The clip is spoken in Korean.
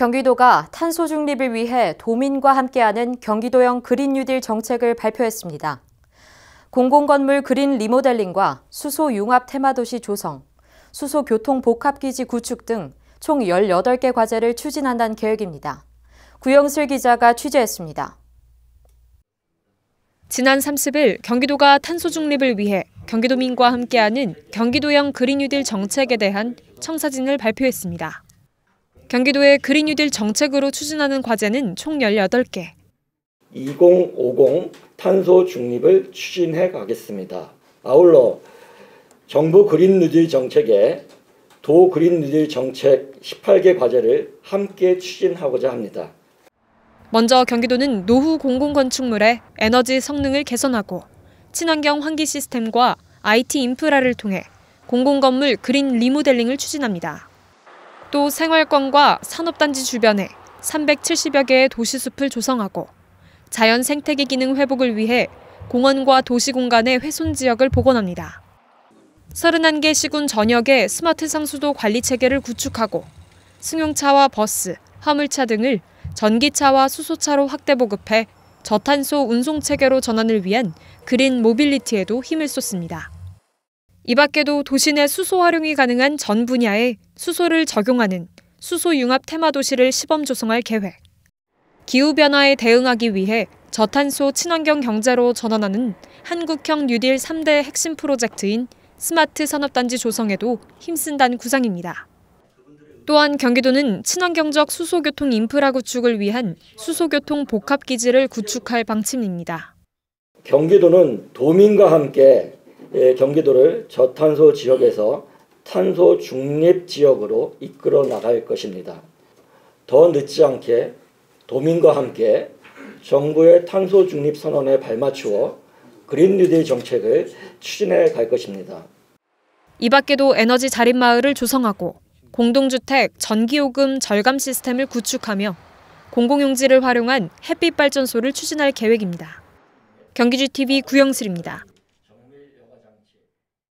경기도가 탄소 중립을 위해 도민과 함께하는 경기도형 그린 뉴딜 정책을 발표했습니다. 공공건물 그린 리모델링과 수소 융합 테마도시 조성, 수소 교통 복합기지 구축 등 총 18개 과제를 추진한다는 계획입니다. 구영슬 기자가 취재했습니다. 지난 30일 경기도가 탄소 중립을 위해 경기도민과 함께하는 경기도형 그린 뉴딜 정책에 대한 청사진을 발표했습니다. 경기도의 그린 뉴딜 정책으로 추진하는 과제는 총 18개. 2050 탄소 중립을 추진해 가겠습니다. 아울러 정부 그린 뉴딜 정책에 도 그린 뉴딜 정책 18개 과제를 함께 추진하고자 합니다. 먼저 경기도는 노후 공공 건축물의 에너지 성능을 개선하고 친환경 환기 시스템과 IT 인프라를 통해 공공 건물 그린 리모델링을 추진합니다. 또 생활권과 산업단지 주변에 370여 개의 도시숲을 조성하고 자연 생태계 기능 회복을 위해 공원과 도시 공간의 훼손 지역을 복원합니다. 31개 시군 전역에 스마트 상수도 관리 체계를 구축하고 승용차와 버스, 화물차 등을 전기차와 수소차로 확대 보급해 저탄소 운송 체계로 전환을 위한 그린 모빌리티에도 힘을 쏟습니다. 이 밖에도 도시 내 수소 활용이 가능한 전 분야에 수소를 적용하는 수소 융합 테마 도시를 시범 조성할 계획. 기후 변화에 대응하기 위해 저탄소 친환경 경제로 전환하는 한국형 뉴딜 3대 핵심 프로젝트인 스마트 산업단지 조성에도 힘쓴다는 구상입니다. 또한 경기도는 친환경적 수소교통 인프라 구축을 위한 수소교통 복합기지를 구축할 방침입니다. 경기도는 도민과 함께 예, 경기도를 저탄소 지역에서 탄소 중립 지역으로 이끌어 나갈 것입니다. 더 늦지 않게 도민과 함께 정부의 탄소 중립 선언에 발맞추어 그린 뉴딜 정책을 추진해 갈 것입니다. 이 밖에도 에너지 자립 마을을 조성하고 공동주택 전기요금 절감 시스템을 구축하며 공공용지를 활용한 햇빛 발전소를 추진할 계획입니다. 경기주 TV 구영슬입니다.